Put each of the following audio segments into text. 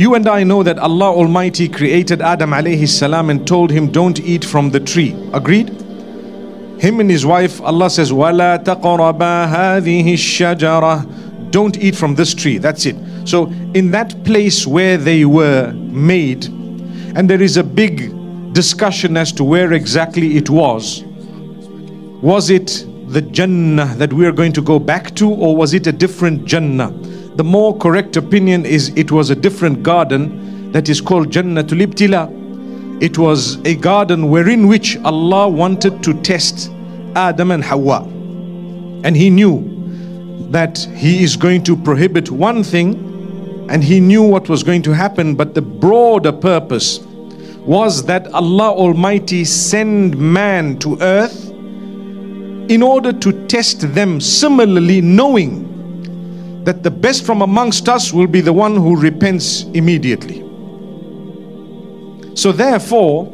You and I know that Allah Almighty created Adam alayhi salam and told him, Don't eat from the tree. Agreed? Him and his wife, Allah says, وَلَا تَقْرَبَا هَذِهِ الشَّجَرَةِ Don't eat from this tree. That's it. So, in that place where they were made, and there is a big discussion as to where exactly it was. Was it the Jannah that we are going to go back to, or was it a different Jannah? The more correct opinion is it was a different garden that is called Jannatul Ibtila. It was a garden wherein which Allah wanted to test Adam and Hawa. And He knew that He is going to prohibit one thing and He knew what was going to happen, but the broader purpose was that Allah Almighty send man to earth in order to test them similarly knowing that the best from amongst us will be the one who repents immediately so therefore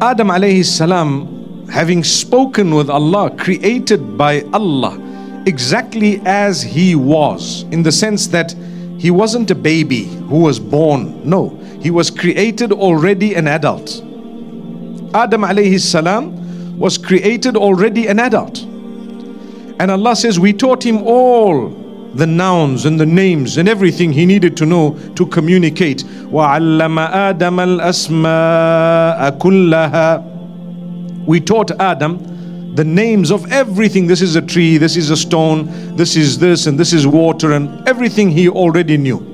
Adam alayhi salam having spoken with Allah created by Allah exactly as he was in the sense that he wasn't a baby who was born no he was created already an adult. Adam alayhi salam was created already an adult. And Allah says, We taught him all the nouns and the names and everything he needed to know to communicate. وَعَلَّمَ آدَمَ الْأَسْمَاءَ كُلَّهَا We taught Adam the names of everything. This is a tree, this is a stone, this is this, and this is water, and everything he already knew.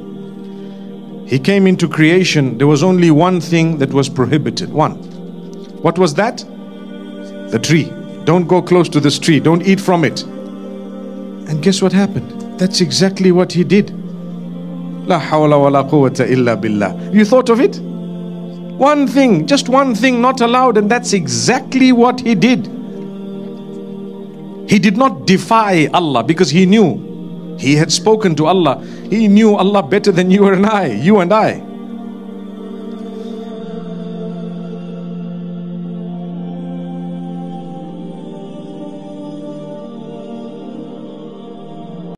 He came into creation, there was only one thing that was prohibited. One. What was that? The tree. Don't go close to this tree, don't eat from it. And guess what happened? That's exactly what he did. La hawla wa la quwwata illa billah. You thought of it? One thing, just one thing not allowed, and that's exactly what he did. He did not defy Allah because he knew he had spoken to Allah. He knew Allah better than you and I, you and I.